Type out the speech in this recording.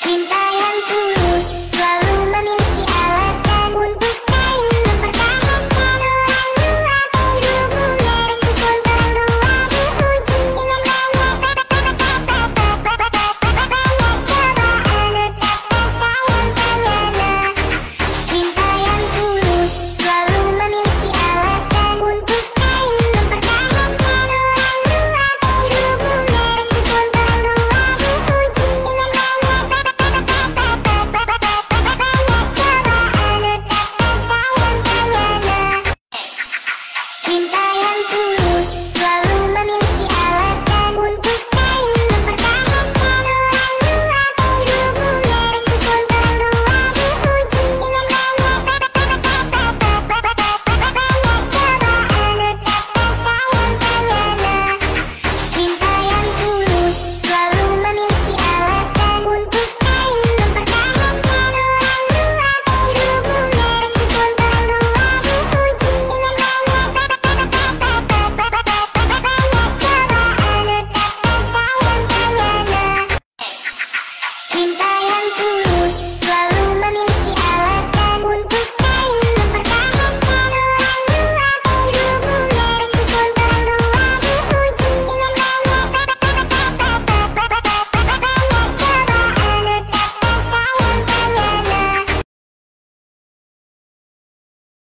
Dream